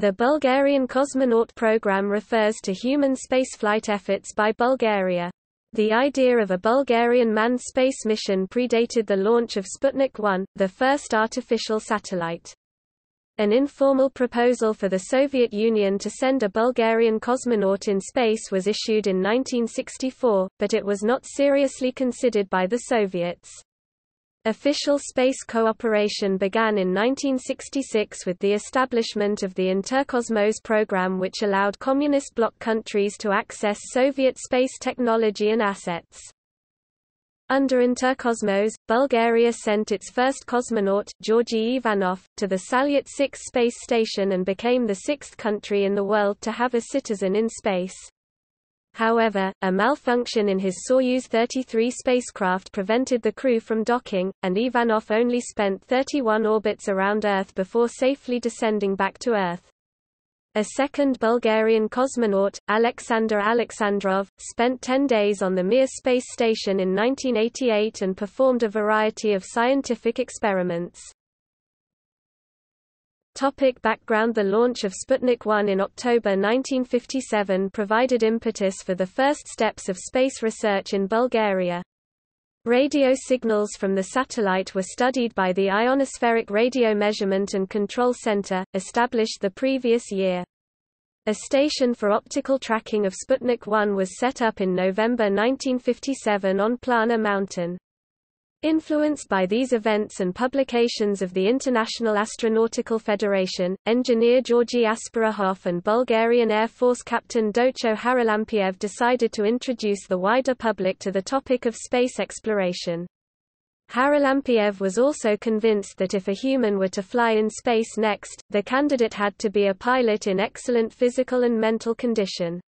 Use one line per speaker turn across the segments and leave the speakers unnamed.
The Bulgarian cosmonaut program refers to human spaceflight efforts by Bulgaria. The idea of a Bulgarian manned space mission predated the launch of Sputnik 1, the first artificial satellite. An informal proposal for the Soviet Union to send a Bulgarian cosmonaut in space was issued in 1964, but it was not seriously considered by the Soviets. Official space cooperation began in 1966 with the establishment of the Interkosmos program which allowed Communist bloc countries to access Soviet space technology and assets. Under Interkosmos, Bulgaria sent its first cosmonaut, Georgy Ivanov, to the Salyut 6 space station and became the sixth country in the world to have a citizen in space. However, a malfunction in his Soyuz 33 spacecraft prevented the crew from docking, and Ivanov only spent 31 orbits around Earth before safely descending back to Earth. A second Bulgarian cosmonaut, Alexander Alexandrov, spent 10 days on the Mir space station in 1988 and performed a variety of scientific experiments. Topic background The launch of Sputnik 1 in October 1957 provided impetus for the first steps of space research in Bulgaria. Radio signals from the satellite were studied by the Ionospheric Radio Measurement and Control Center, established the previous year. A station for optical tracking of Sputnik 1 was set up in November 1957 on Plana Mountain. Influenced by these events and publications of the International Astronautical Federation, engineer Georgy Asparuhov and Bulgarian Air Force captain Docho Haralampiev decided to introduce the wider public to the topic of space exploration. Haralampiev was also convinced that if a human were to fly in space next, the candidate had to be a pilot in excellent physical and mental condition.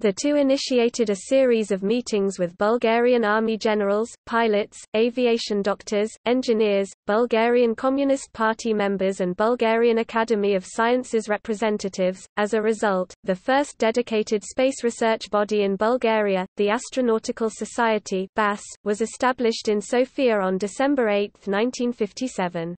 The two initiated a series of meetings with Bulgarian army generals, pilots, aviation doctors, engineers, Bulgarian Communist Party members and Bulgarian Academy of Sciences representatives. As a result, the first dedicated space research body in Bulgaria, the Astronautical Society (BAS), was established in Sofia on December 8, 1957.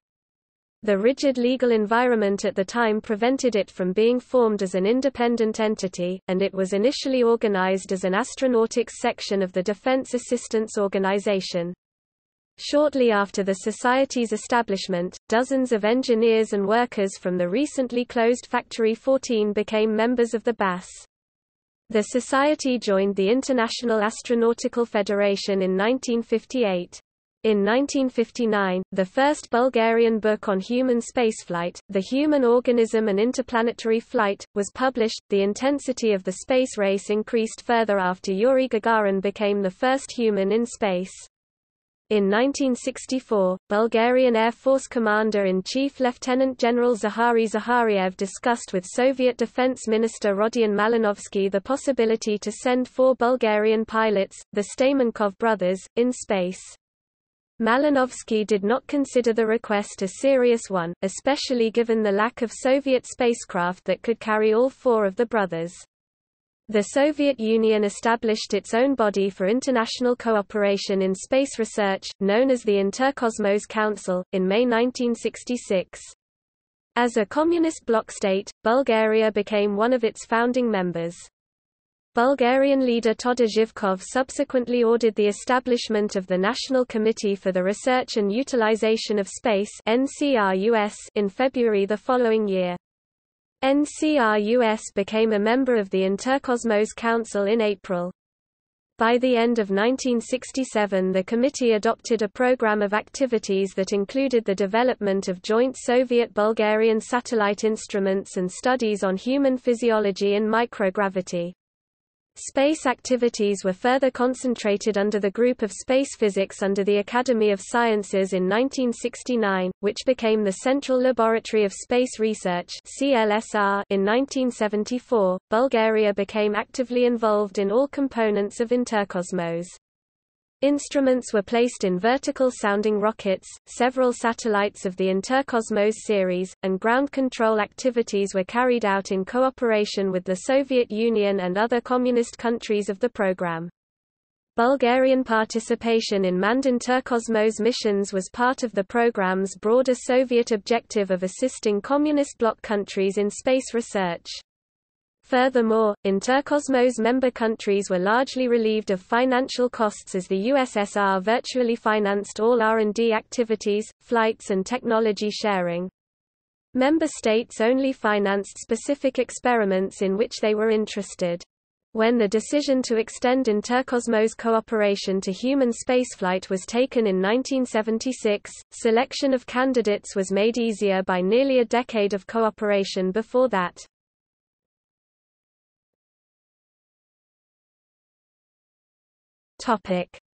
The rigid legal environment at the time prevented it from being formed as an independent entity, and it was initially organized as an astronautics section of the Defense Assistance Organization. Shortly after the Society's establishment, dozens of engineers and workers from the recently closed Factory 14 became members of the BAS. The Society joined the International Astronautical Federation in 1958. In 1959, the first Bulgarian book on human spaceflight, The Human Organism and Interplanetary Flight, was published. The intensity of the space race increased further after Yuri Gagarin became the first human in space. In 1964, Bulgarian Air Force Commander-in-Chief Lieutenant General Zahari Zakhariev discussed with Soviet Defense Minister Rodion Malinovsky the possibility to send four Bulgarian pilots, the Stamenkov brothers, in space. Malinovsky did not consider the request a serious one, especially given the lack of Soviet spacecraft that could carry all four of the brothers. The Soviet Union established its own body for international cooperation in space research, known as the Interkosmos Council, in May 1966. As a communist bloc state, Bulgaria became one of its founding members. Bulgarian leader Todor Zhivkov subsequently ordered the establishment of the National Committee for the Research and Utilization of Space in February the following year. NCRUS became a member of the Interkosmos Council in April. By the end of 1967 the committee adopted a program of activities that included the development of joint Soviet-Bulgarian satellite instruments and studies on human physiology and microgravity. Space activities were further concentrated under the group of space physics under the Academy of Sciences in 1969, which became the Central Laboratory of Space Research (CLSR). In 1974, Bulgaria became actively involved in all components of Interkosmos. Instruments were placed in vertical sounding rockets, several satellites of the Interkosmos series, and ground control activities were carried out in cooperation with the Soviet Union and other communist countries of the program. Bulgarian participation in manned Interkosmos missions was part of the program's broader Soviet objective of assisting communist bloc countries in space research. Furthermore, Interkosmos member countries were largely relieved of financial costs as the USSR virtually financed all R&D activities, flights and technology sharing. Member states only financed specific experiments in which they were interested. When the decision to extend Interkosmos cooperation to human spaceflight was taken in 1976, selection of candidates was made easier by nearly a decade of cooperation before that.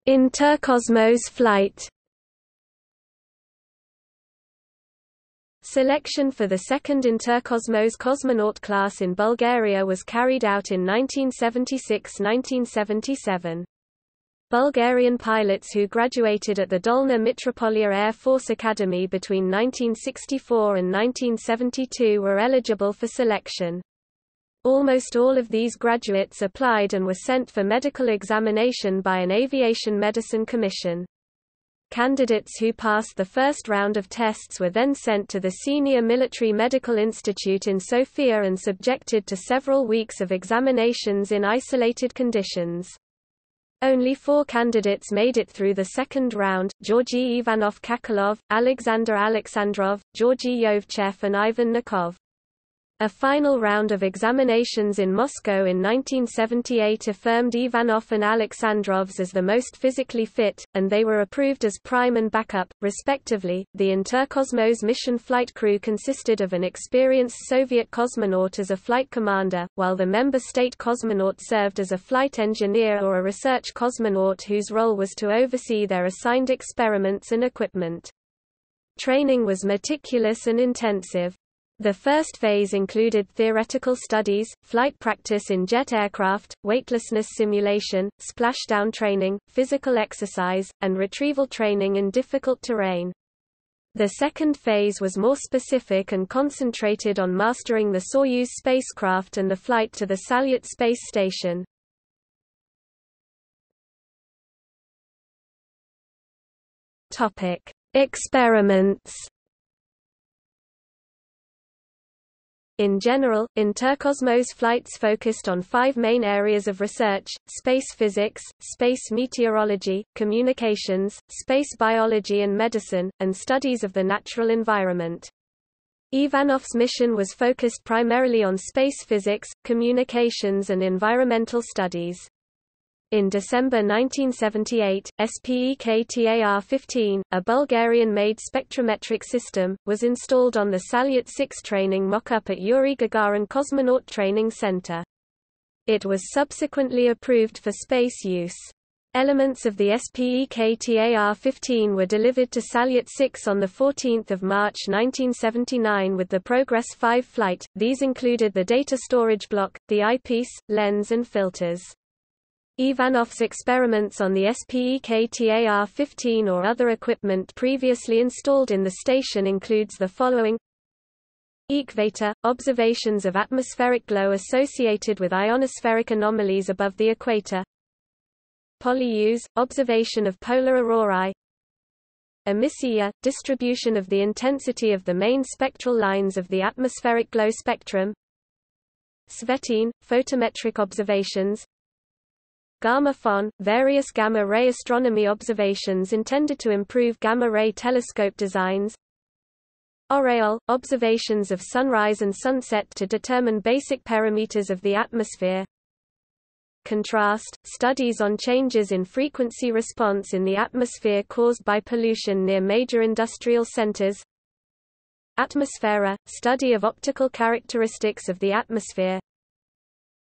Interkosmos flight Selection for the second Interkosmos cosmonaut class in Bulgaria was carried out in 1976–1977. Bulgarian pilots who graduated at the Dolna Mitropolia Air Force Academy between 1964 and 1972 were eligible for selection. Almost all of these graduates applied and were sent for medical examination by an aviation medicine commission. Candidates who passed the first round of tests were then sent to the Senior Military Medical Institute in Sofia and subjected to several weeks of examinations in isolated conditions. Only four candidates made it through the second round, Georgy Ivanov Kakalov, Alexander Alexandrov, Georgy Yovchev and Ivan Nikov. A final round of examinations in Moscow in 1978 affirmed Ivanov and Alexandrovs as the most physically fit, and they were approved as prime and backup, respectively. The Interkosmos mission flight crew consisted of an experienced Soviet cosmonaut as a flight commander, while the member state cosmonaut served as a flight engineer or a research cosmonaut whose role was to oversee their assigned experiments and equipment. Training was meticulous and intensive. The first phase included theoretical studies, flight practice in jet aircraft, weightlessness simulation, splashdown training, physical exercise, and retrieval training in difficult terrain. The second phase was more specific and concentrated on mastering the Soyuz spacecraft and the flight to the Salyut space station. Experiments In general, Interkosmos flights focused on five main areas of research, space physics, space meteorology, communications, space biology and medicine, and studies of the natural environment. Ivanov's mission was focused primarily on space physics, communications and environmental studies. In December 1978, SPEKTAR-15, a Bulgarian-made spectrometric system, was installed on the Salyut 6 training mock-up at Yuri Gagarin Cosmonaut Training Center. It was subsequently approved for space use. Elements of the SPEKTAR-15 were delivered to Salyut 6 on 14 March 1979 with the Progress 5 flight, these included the data storage block, the eyepiece, lens and filters. Ivanov's experiments on the SPEKTAR-15 or other equipment previously installed in the station includes the following. Equator – observations of atmospheric glow associated with ionospheric anomalies above the equator. Polyus – observation of polar aurorae. Emissija – distribution of the intensity of the main spectral lines of the atmospheric glow spectrum. Svetine – photometric observations Gamma FON, various gamma-ray astronomy observations intended to improve gamma-ray telescope designs. Aureole, observations of sunrise and sunset to determine basic parameters of the atmosphere. Contrast, studies on changes in frequency response in the atmosphere caused by pollution near major industrial centers. Atmosphera, study of optical characteristics of the atmosphere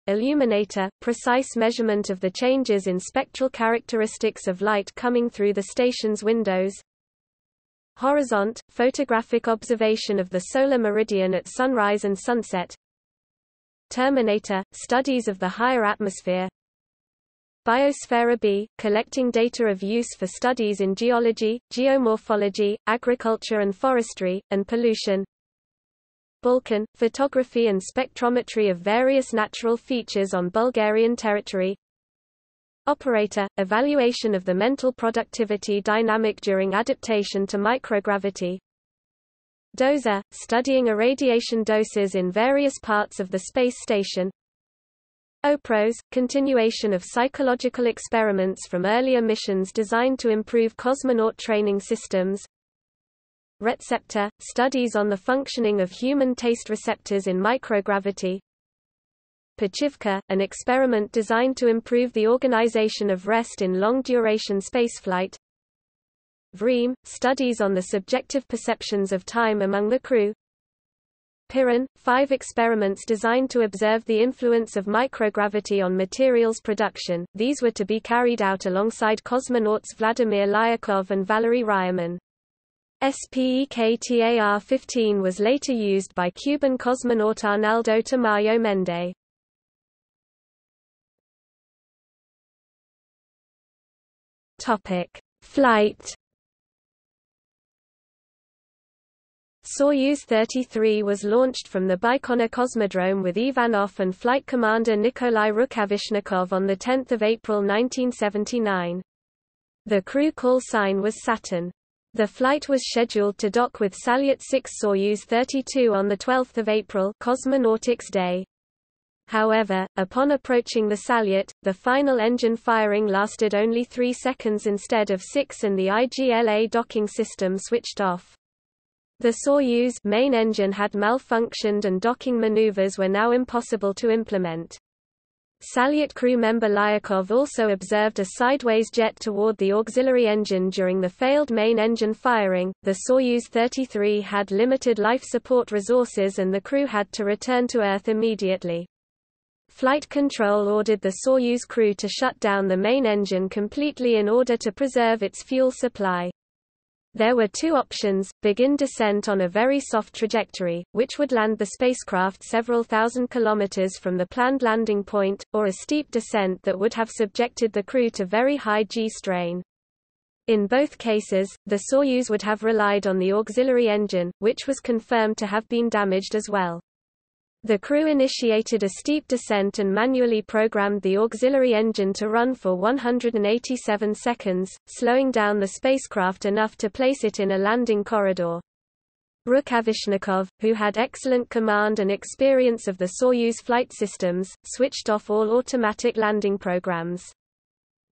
illuminator, precise measurement of the changes in spectral characteristics of light coming through the station's windows. Horizont, photographic observation of the solar meridian at sunrise and sunset. Terminator, studies of the higher atmosphere. Biosphera B, collecting data of use for studies in geology, geomorphology, agriculture and forestry, and pollution. Balkan, photography and spectrometry of various natural features on Bulgarian territory Operator, evaluation of the mental productivity dynamic during adaptation to microgravity. DOSA, studying irradiation doses in various parts of the space station. OPROS, continuation of psychological experiments from earlier missions designed to improve cosmonaut training systems. RETceptor, studies on the functioning of human taste receptors in microgravity. Pachivka, an experiment designed to improve the organization of rest in long-duration spaceflight. VREAM, studies on the subjective perceptions of time among the crew. Piran, five experiments designed to observe the influence of microgravity on materials production, these were to be carried out alongside cosmonauts Vladimir Lyakov and Valery Ryumin. SPEKTAR-15 was later used by Cuban cosmonaut Arnaldo Tamayo Mendez. Topic: Flight Soyuz 33 was launched from the Baikonur Cosmodrome with Ivanov and Flight Commander Nikolai Rukavishnikov on 10 April 1979. The crew call sign was Saturn. The flight was scheduled to dock with Salyut 6 Soyuz 32 on 12 April Cosmonautics Day. However, upon approaching the Salyut, the final engine firing lasted only three seconds instead of six and the IGLA docking system switched off. The Soyuz main engine had malfunctioned and docking maneuvers were now impossible to implement. Salyut crew member Lyakov also observed a sideways jet toward the auxiliary engine during the failed main engine firing. The Soyuz 33 had limited life support resources and the crew had to return to Earth immediately. Flight control ordered the Soyuz crew to shut down the main engine completely in order to preserve its fuel supply. There were two options, begin descent on a very soft trajectory, which would land the spacecraft several thousand kilometers from the planned landing point, or a steep descent that would have subjected the crew to very high G-strain. In both cases, the Soyuz would have relied on the auxiliary engine, which was confirmed to have been damaged as well. The crew initiated a steep descent and manually programmed the auxiliary engine to run for 187 seconds, slowing down the spacecraft enough to place it in a landing corridor. Rukavishnikov, who had excellent command and experience of the Soyuz flight systems, switched off all automatic landing programs.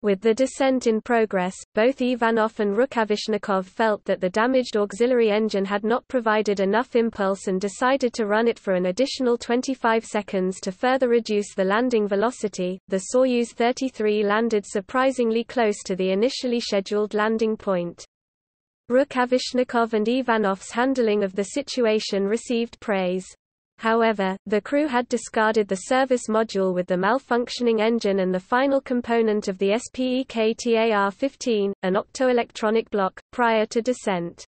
With the descent in progress, both Ivanov and Rukavishnikov felt that the damaged auxiliary engine had not provided enough impulse and decided to run it for an additional 25 seconds to further reduce the landing velocity. The Soyuz 33 landed surprisingly close to the initially scheduled landing point. Rukavishnikov and Ivanov's handling of the situation received praise. However, the crew had discarded the service module with the malfunctioning engine and the final component of the SPEKTAR-15, an optoelectronic block, prior to descent.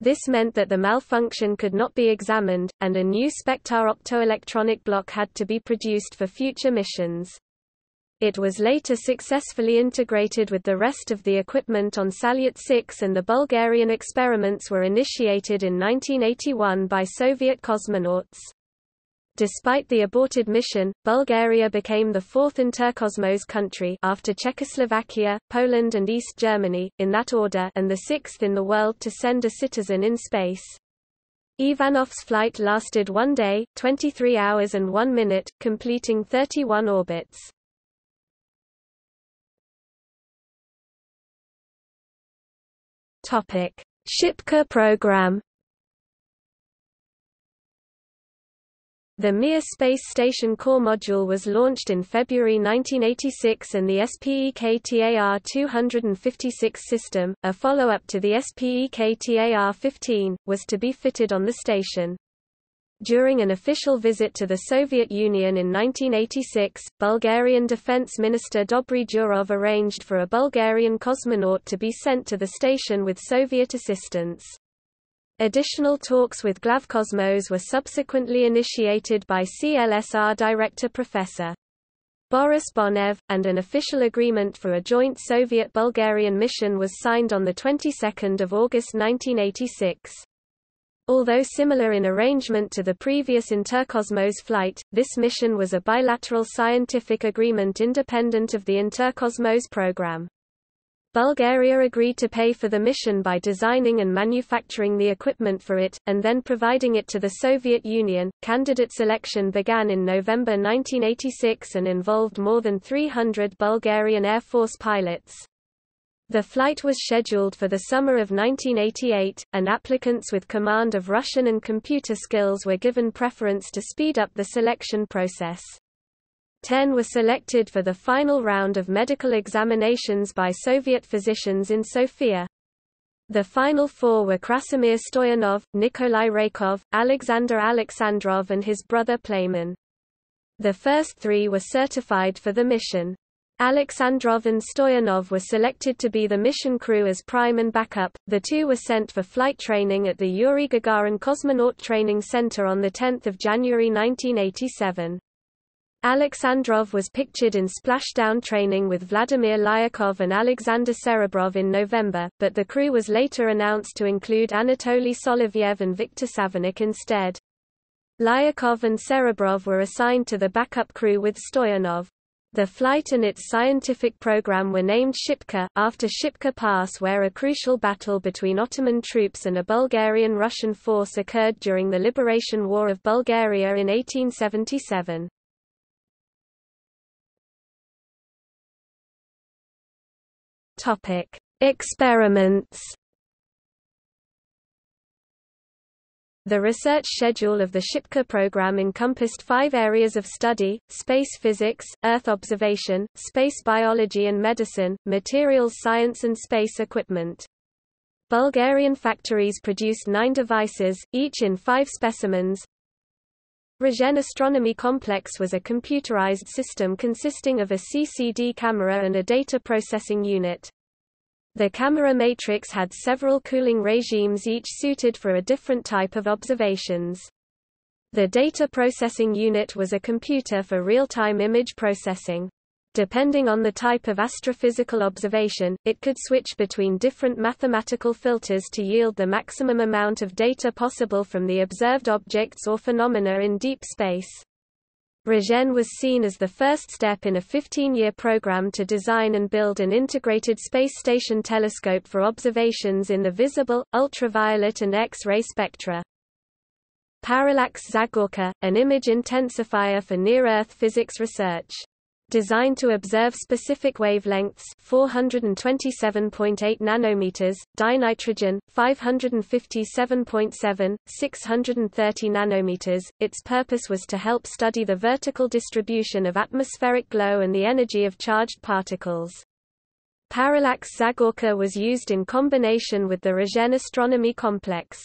This meant that the malfunction could not be examined, and a new SPEKTAR optoelectronic block had to be produced for future missions. It was later successfully integrated with the rest of the equipment on Salyut 6 and the Bulgarian experiments were initiated in 1981 by Soviet cosmonauts. Despite the aborted mission, Bulgaria became the fourth Interkosmos country after Czechoslovakia, Poland and East Germany, in that order and the sixth in the world to send a citizen in space. Ivanov's flight lasted one day, 23 hours and 1 minute, completing 31 orbits. Topic: Shipka program. The Mir Space Station core module was launched in February 1986 and the SPEKTAR-256 system, a follow-up to the SPEKTAR-15, was to be fitted on the station. During an official visit to the Soviet Union in 1986, Bulgarian Defense Minister Dobry Dzhurov arranged for a Bulgarian cosmonaut to be sent to the station with Soviet assistance. Additional talks with Glavkosmos were subsequently initiated by CLSR Director Professor Boris Bonev, and an official agreement for a joint Soviet-Bulgarian mission was signed on the 22nd of August 1986. Although similar in arrangement to the previous Interkosmos flight, this mission was a bilateral scientific agreement independent of the Interkosmos program. Bulgaria agreed to pay for the mission by designing and manufacturing the equipment for it, and then providing it to the Soviet Union. Candidate selection began in November 1986 and involved more than 300 Bulgarian Air Force pilots. The flight was scheduled for the summer of 1988, and applicants with command of Russian and computer skills were given preference to speed up the selection process. Ten were selected for the final round of medical examinations by Soviet physicians in Sofia. The final four were Krasimir Stoyanov, Nikolai Raikov, Alexander Alexandrov and his brother Plamen. The first three were certified for the mission. Alexandrov and Stoyanov were selected to be the mission crew as prime and backup. The two were sent for flight training at the Yuri Gagarin Cosmonaut Training Center on 10 January 1987. Alexandrov was pictured in splashdown training with Vladimir Lyakov and Alexander Serebrov in November, but the crew was later announced to include Anatoly Solovyev and Viktor Savinykh instead. Lyakov and Serebrov were assigned to the backup crew with Stoyanov. The flight and its scientific program were named Shipka, after Shipka Pass where a crucial battle between Ottoman troops and a Bulgarian-Russian force occurred during the Liberation War of Bulgaria in 1877. Experiments The research schedule of the Shipka program encompassed five areas of study, space physics, Earth observation, space biology and medicine, materials science and space equipment. Bulgarian factories produced nine devices, each in five specimens. Rozhen Astronomy Complex was a computerized system consisting of a CCD camera and a data processing unit. The camera matrix had several cooling regimes each suited for a different type of observations. The data processing unit was a computer for real-time image processing. Depending on the type of astrophysical observation, it could switch between different mathematical filters to yield the maximum amount of data possible from the observed objects or phenomena in deep space. Rozhen was seen as the first step in a 15-year program to design and build an integrated space station telescope for observations in the visible, ultraviolet and X-ray spectra. Parallax Zagorka, an image intensifier for near-Earth physics research designed to observe specific wavelengths 427.8 nanometers, dinitrogen 557.7, 630 nanometers. Its purpose was to help study the vertical distribution of atmospheric glow and the energy of charged particles. Parallax Zagorka was used in combination with the Rozhen astronomy complex.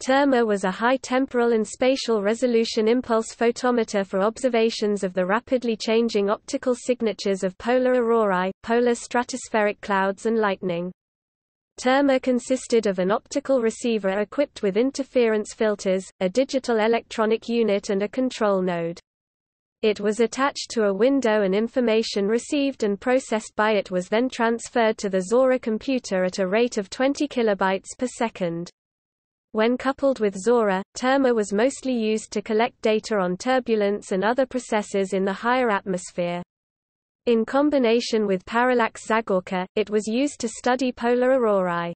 TERMA was a high temporal and spatial resolution impulse photometer for observations of the rapidly changing optical signatures of polar aurorae, polar stratospheric clouds and lightning. TERMA consisted of an optical receiver equipped with interference filters, a digital electronic unit and a control node. It was attached to a window and information received and processed by it was then transferred to the Zora computer at a rate of 20 kilobytes per second. When coupled with Zora, Terma was mostly used to collect data on turbulence and other processes in the higher atmosphere. In combination with Parallax Zagorka, it was used to study polar aurorae.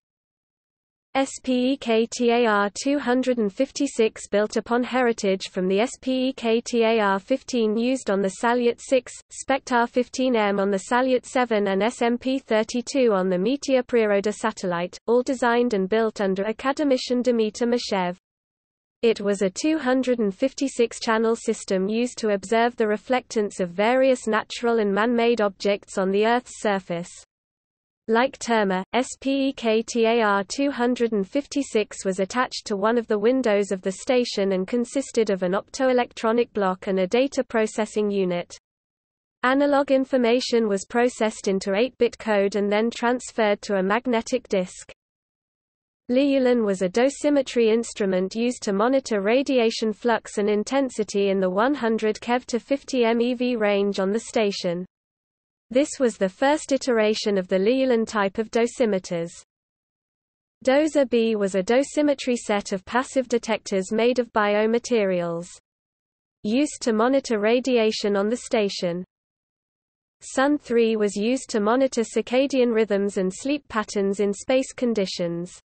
SPEKTAR 256 built upon heritage from the SPEKTAR 15 used on the Salyut 6, Spektar 15M on the Salyut 7 and SMP 32 on the Meteor Priroda satellite, all designed and built under academician Dimitar Mishev. It was a 256-channel system used to observe the reflectance of various natural and man-made objects on the Earth's surface. Like Terma, SPEKTAR 256 was attached to one of the windows of the station and consisted of an optoelectronic block and a data processing unit. Analog information was processed into 8-bit code and then transferred to a magnetic disk. Liulin was a dosimetry instrument used to monitor radiation flux and intensity in the 100 keV to 50 MeV range on the station. This was the first iteration of the Liulin type of dosimeters. DOSA B was a dosimetry set of passive detectors made of biomaterials. Used to monitor radiation on the station. Sun 3 was used to monitor circadian rhythms and sleep patterns in space conditions.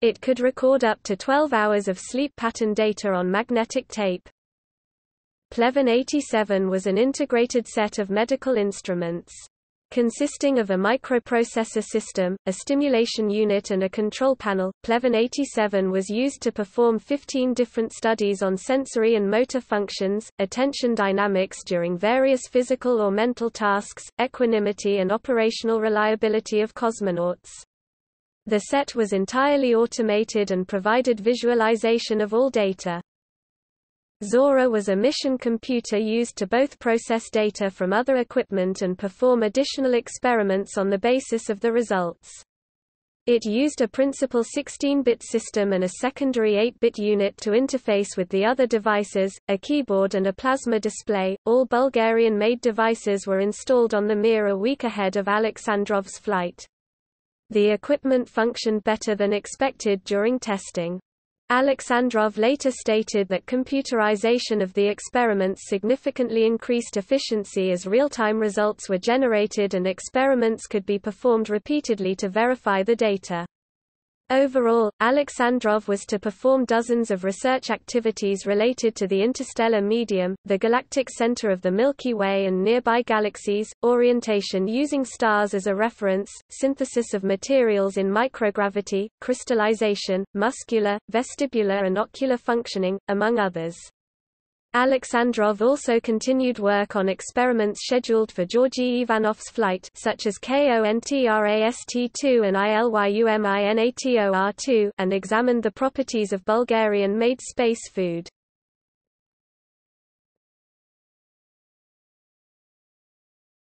It could record up to 12 hours of sleep pattern data on magnetic tape. Pleven 87 was an integrated set of medical instruments consisting of a microprocessor system, a stimulation unit and a control panel. Pleven 87 was used to perform 15 different studies on sensory and motor functions, attention dynamics during various physical or mental tasks, equanimity and operational reliability of cosmonauts. The set was entirely automated and provided visualization of all data. Zora was a mission computer used to both process data from other equipment and perform additional experiments on the basis of the results. It used a principal 16-bit system and a secondary 8-bit unit to interface with the other devices, a keyboard and a plasma display. All Bulgarian-made devices were installed on the Mir a week ahead of Alexandrov's flight. The equipment functioned better than expected during testing. Alexandrov later stated that computerization of the experiments significantly increased efficiency as real-time results were generated and experiments could be performed repeatedly to verify the data. Overall, Alexandrov was to perform dozens of research activities related to the interstellar medium, the galactic center of the Milky Way and nearby galaxies, orientation using stars as a reference, synthesis of materials in microgravity, crystallization, muscular, vestibular and ocular functioning, among others. Alexandrov also continued work on experiments scheduled for Georgy Ivanov's flight such as KONTRAST-2 and ILYUMINATOR-2 and examined the properties of Bulgarian-made space food.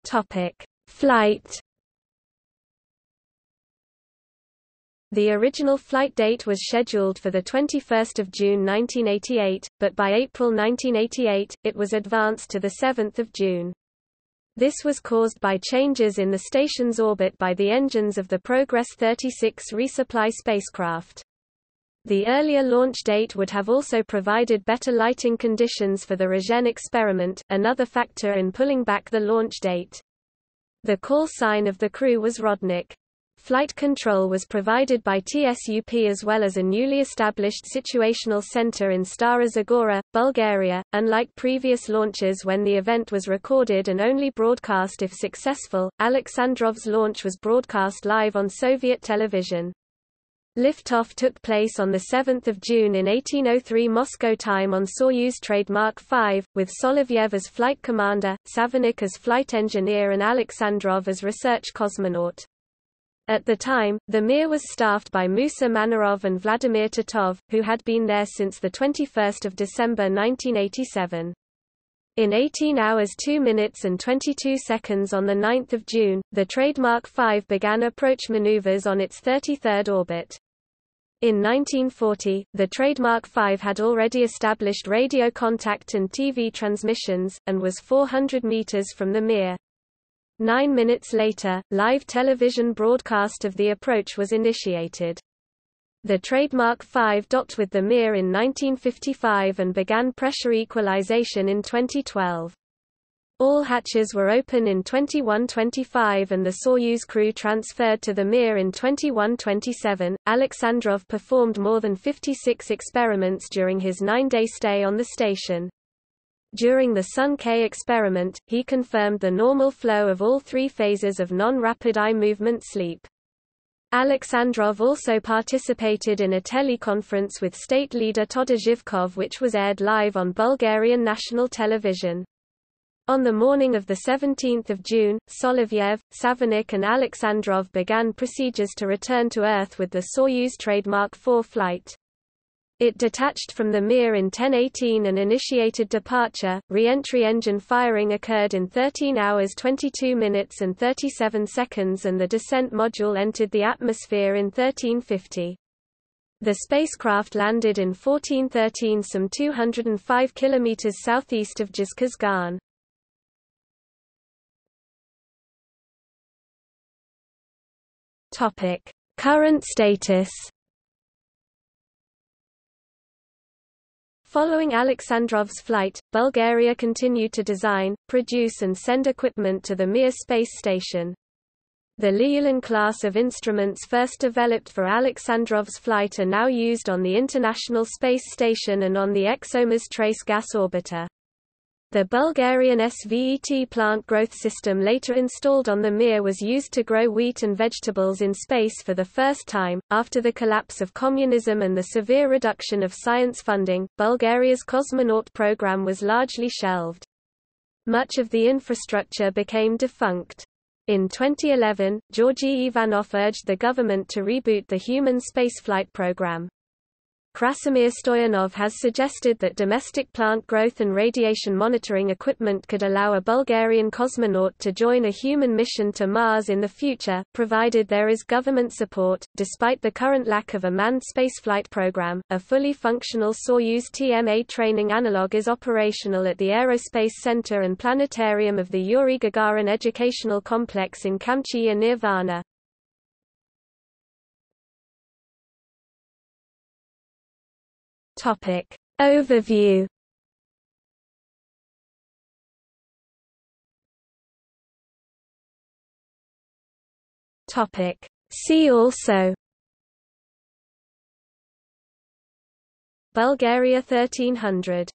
Topic: Flight The original flight date was scheduled for 21 June 1988, but by April 1988, it was advanced to 7 June. This was caused by changes in the station's orbit by the engines of the Progress 36 resupply spacecraft. The earlier launch date would have also provided better lighting conditions for the Rozhen experiment, another factor in pulling back the launch date. The call sign of the crew was Rodnik. Flight control was provided by TSUP as well as a newly established situational center in Stara Zagora, Bulgaria. Unlike previous launches when the event was recorded and only broadcast if successful, Alexandrov's launch was broadcast live on Soviet television. Liftoff took place on 7 June in 1803 Moscow time on Soyuz trademark 5, with Solovyev as flight commander, Savinykh as flight engineer and Alexandrov as research cosmonaut. At the time, the Mir was staffed by Musa Manarov and Vladimir Titov, who had been there since 21 December 1987. In 18 hours 2 minutes and 22 seconds on 9 June, the trademark 5 began approach maneuvers on its 33rd orbit. In 1940, the trademark 5 had already established radio contact and TV transmissions, and was 400 meters from the Mir. Nine minutes later, live television broadcast of the approach was initiated. The trademark 5 docked with the Mir in 1955 and began pressure equalization in 2012. All hatches were open in 2125 and the Soyuz crew transferred to the Mir in 2127. Alexandrov performed more than 56 experiments during his nine-day stay on the station. During the Sun-K experiment, he confirmed the normal flow of all three phases of non-rapid eye movement sleep. Alexandrov also participated in a teleconference with state leader Todor Zhivkov which was aired live on Bulgarian national television. On the morning of 17 June, Solovyev, Savinykh and Alexandrov began procedures to return to Earth with the Soyuz trademark 4 flight. It detached from the Mir in 1018 and initiated departure. Re-entry engine firing occurred in 13 hours 22 minutes and 37 seconds and the descent module entered the atmosphere in 1350. The spacecraft landed in 1413 some 205 kilometers southeast of Zhezkazgan. Topic: Current status Following Alexandrov's flight, Bulgaria continued to design, produce and send equipment to the Mir space station. The Liulin class of instruments first developed for Alexandrov's flight are now used on the International Space Station and on the ExoMars Trace Gas Orbiter. The Bulgarian SVET plant growth system later installed on the Mir was used to grow wheat and vegetables in space for the first time. After the collapse of communism and the severe reduction of science funding, Bulgaria's cosmonaut program was largely shelved. Much of the infrastructure became defunct. In 2011, Georgy Ivanov urged the government to reboot the human spaceflight program. Krasimir Stoyanov has suggested that domestic plant growth and radiation monitoring equipment could allow a Bulgarian cosmonaut to join a human mission to Mars in the future, provided there is government support. Despite the current lack of a manned spaceflight program, a fully functional Soyuz TMA training analog is operational at the Aerospace Center and Planetarium of the Yuri Gagarin Educational Complex in Kamchia near Varna. Topic. Overview. Topic. See also. Bulgaria 1300